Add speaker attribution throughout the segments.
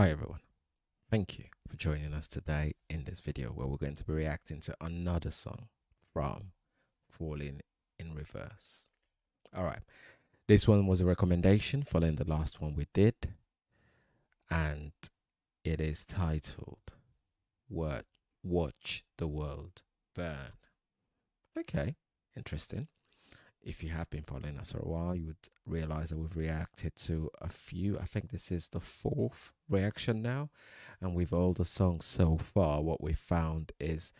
Speaker 1: Hi everyone, thank you for joining us today in this video where we're going to be reacting to another song from Falling in Reverse. Alright, this one was a recommendation following the last one we did and it is titled Watch the World Burn. Okay, interesting if you have been following us for a while, you would realize that we've reacted to a few. I think this is the fourth reaction now. And with all the songs so far, what we found is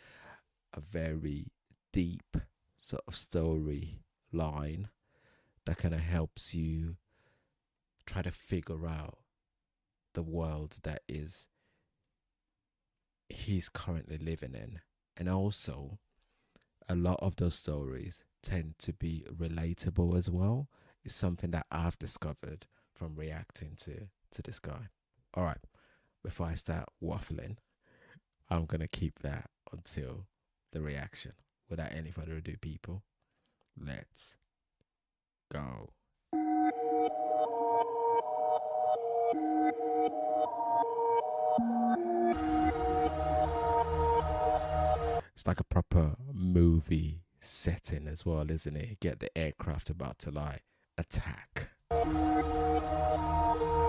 Speaker 1: a very deep sort of story line that kind of helps you try to figure out the world that is he's currently living in. And also, a lot of those stories tend to be relatable as well. It's something that I've discovered from reacting to to this guy. All right, before I start waffling, I'm gonna keep that until the reaction. Without any further ado, people, let's go. It's like a proper movie setting as well, isn't it? get the aircraft about to like attack.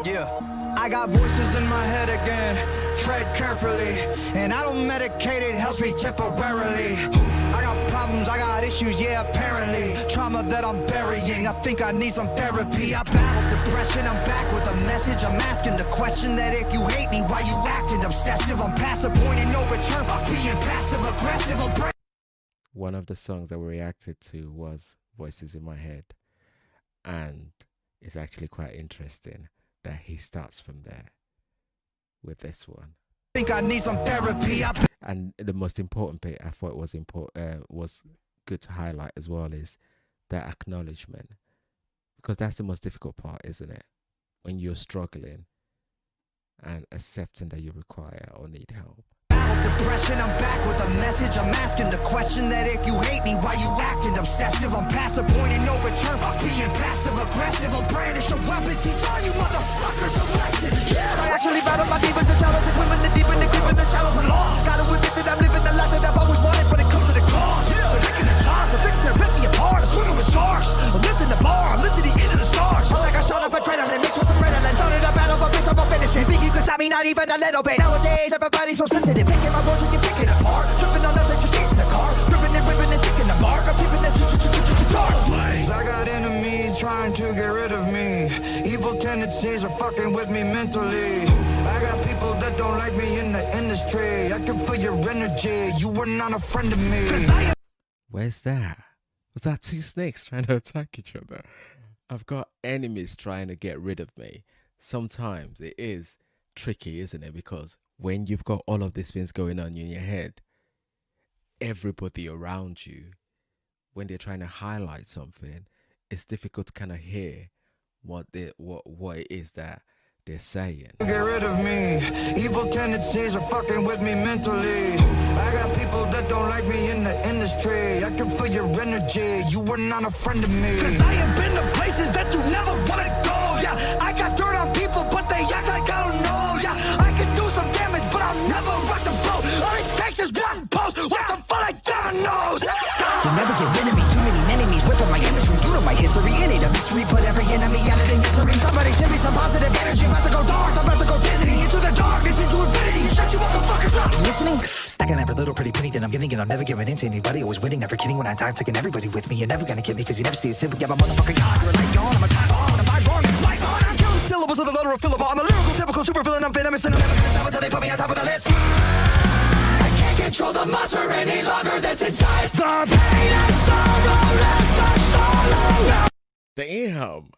Speaker 2: Yeah, I got voices in my head again. Tread carefully, and I don't medicate it, helps me temporarily. I got problems, I got issues, yeah, apparently. Trauma that I'm burying, I think I need some therapy. I battle depression, I'm back with a message. I'm asking the question that if you hate me, why you acting obsessive? I'm past the point of no return by being passive aggressive.
Speaker 1: One of the songs that we reacted to was Voices in My Head. And it's actually quite interesting that he starts from there with this one.
Speaker 2: I Think I need some therapy.
Speaker 1: And the most important bit I thought was important uh, was good to highlight as well is that acknowledgement, because that's the most difficult part, isn't it? When you're struggling and accepting that you require or need help
Speaker 2: depression, I'm back with a message. I'm asking the question that if you hate me, why you acting obsessive? I'm the point no return by being passive aggressive. I'll brandish a weapon, teach all you motherfuckers a lesson. Yeah. I actually battle my demons and and women, the deep and the deep and the shallows and lost. Me, not even a little bit. Nowadays, everybody's so sensitive. Picking my words when you pick it apart. Tripping on nothing, just getting the car. And ripping and sticking the mark. I'm tipping that I got enemies trying to get rid of me. Evil tendencies are fucking with me mentally. I got people that don't like me in the industry. I can feel your energy. You were not a friend of me.
Speaker 1: Where's that? Was that two snakes trying to attack each other? I've got enemies trying to get rid of me. Sometimes it is tricky, isn't it? Because when you've got all of these things going on in your head, everybody around you, when they're trying to highlight something, it's difficult to kind of hear what they what what it is that they're saying.
Speaker 2: Get rid of me. Evil tendencies are fucking with me mentally. I got people that don't like me in the industry. I can feel your energy. You were not a friend of me. Cause I have been to places that you never wanna go. Yeah, I got dirt on people, but they act like I don't know. some positive energy. About to go dark, about to go dizzy. Into the darkness, into infinity. Shut you motherfuckers up. Listening? Stacking every little pretty penny that I'm getting, and I'm never giving in to anybody. Always winning, never kidding when I die. I'm taking everybody with me. You're never gonna get me, cause you never see it simple. Yeah, my motherfucking God, you're a night gone. I'm a time I'm a vibe wrong, it's my on. I'm killing syllables of the letter of Philip. I'm a lyrical, typical super villain. I'm venomous, and I'm never gonna stop until they put me on top of the list. I can't control the monster any longer that's inside. The pain and sorrow
Speaker 1: Damn.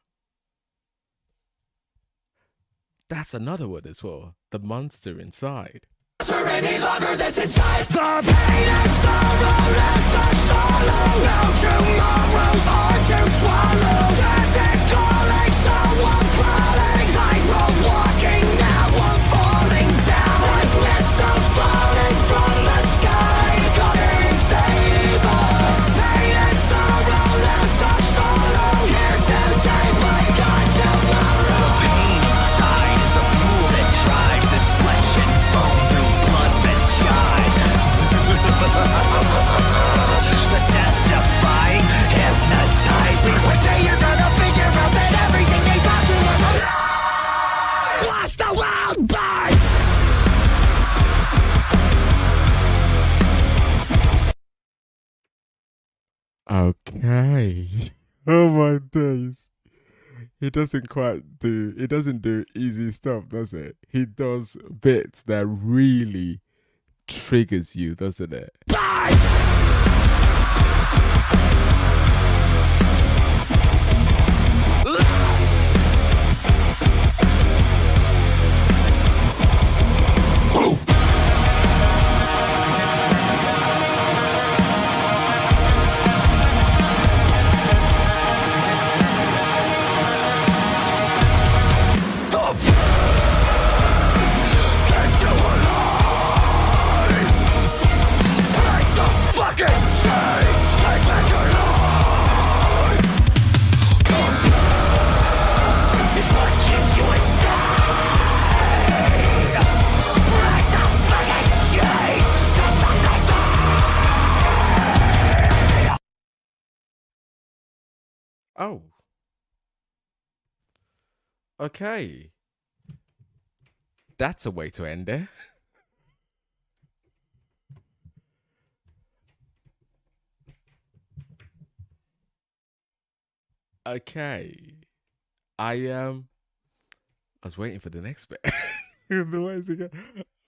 Speaker 1: That's another one as well. The monster inside.
Speaker 2: Any longer that's inside the pain and sorrow left us all alone.
Speaker 1: Okay. Oh my days. He doesn't quite do he doesn't do easy stuff, does it? He does bits that really triggers you, doesn't it? Oh. Okay. That's a way to end it. okay. I um I was waiting for the next bit.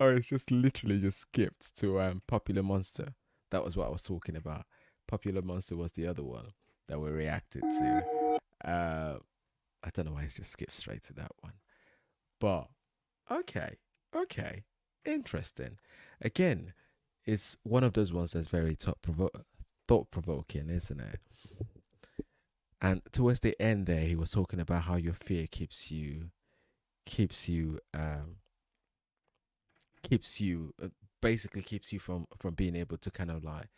Speaker 1: Oh, it's just literally just skipped to um Popular Monster. That was what I was talking about. Popular Monster was the other one that we reacted to. Uh, I don't know why it's just skipped straight to that one. But okay, okay, interesting. Again, it's one of those ones that's very thought provoking, isn't it? And towards the end there, he was talking about how your fear keeps you, keeps you, um, keeps you, uh, basically keeps you from from being able to kind of like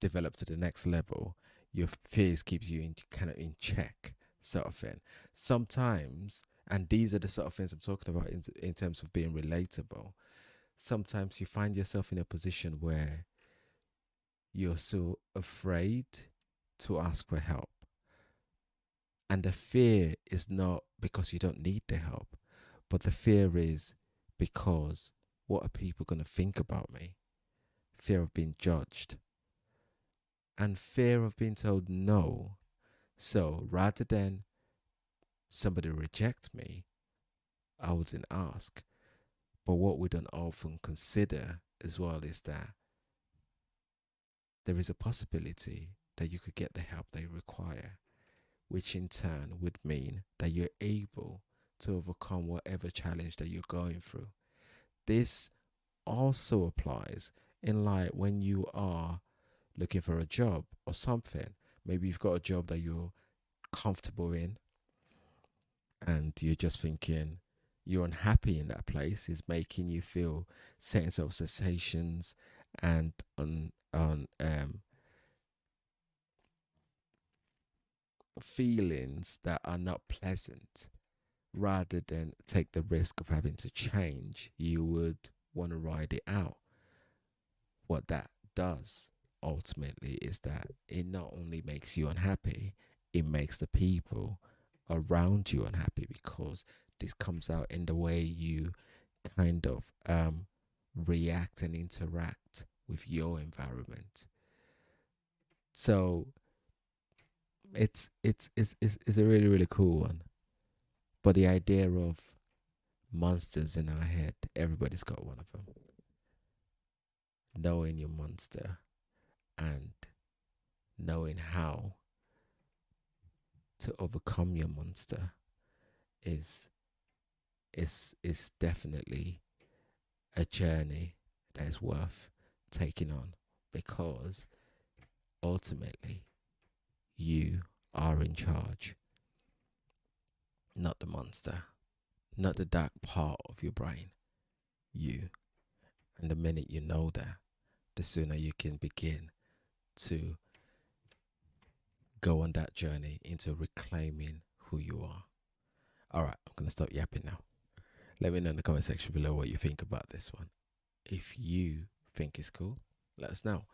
Speaker 1: develop to the next level your fears keeps you in kind of in check sort of thing. Sometimes and these are the sort of things i'm talking about in, in terms of being relatable. Sometimes you find yourself in a position where you're so afraid to ask for help. And the fear is not because you don't need the help but the fear is because what are people going to think about me? Fear of being judged and fear of being told no. So rather than somebody reject me, I wouldn't ask. But what we don't often consider as well is that there is a possibility that you could get the help they require, which in turn would mean that you're able to overcome whatever challenge that you're going through. This also applies in light when you are looking for a job or something. Maybe you've got a job that you're comfortable in and you're just thinking you're unhappy in that place is making you feel sort of sensations and on on um feelings that are not pleasant. Rather than take the risk of having to change you would want to ride it out. What that does ultimately is that it not only makes you unhappy, it makes the people around you unhappy because this comes out in the way you kind of um, react and interact with your environment. So it's it's it's it's, it's a really really cool one. But the idea of monsters in our head, everybody's got one of them. Knowing your monster and knowing how to overcome your monster is is is definitely a journey that is worth taking on because ultimately you are in charge not the monster not the dark part of your brain you. And the minute you know that the sooner you can begin to go on that journey into reclaiming who you are. All right, I'm going to stop yapping now. Let me know in the comment section below what you think about this one. If you think it's cool, let us know.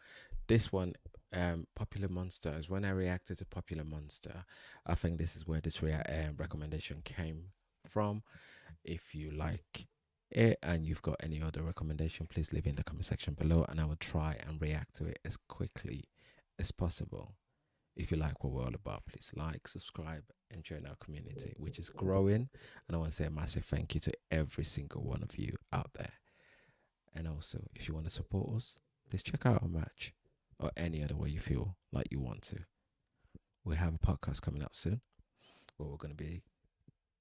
Speaker 1: This one, um, Popular Monster, is when I reacted to Popular Monster. I think this is where this rea- um, recommendation came from. If you like it and you've got any other recommendation, please leave it in the comment section below and I will try and react to it as quickly as possible. If you like what we're all about, please like, subscribe, and join our community, which is growing. And I want to say a massive thank you to every single one of you out there. And also, if you want to support us, please check out our match or any other way you feel like you want to. We have a podcast coming up soon where we're going to be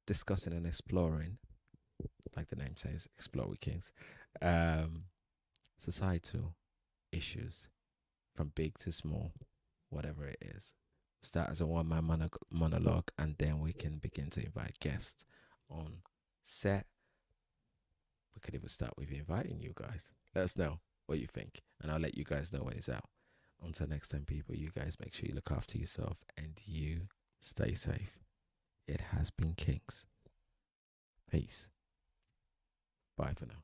Speaker 1: discussing and exploring, like the name says, Explore with Kings, um, societal issues from big to small, whatever it is. Start as a one man mono- monologue, and then we can begin to invite guests on set. We could even start with inviting you guys. Let us know what you think, and I'll let you guys know when it's out. Until next time, people, you guys make sure you look after yourself and you stay safe. It has been Kings. Peace. Bye for now.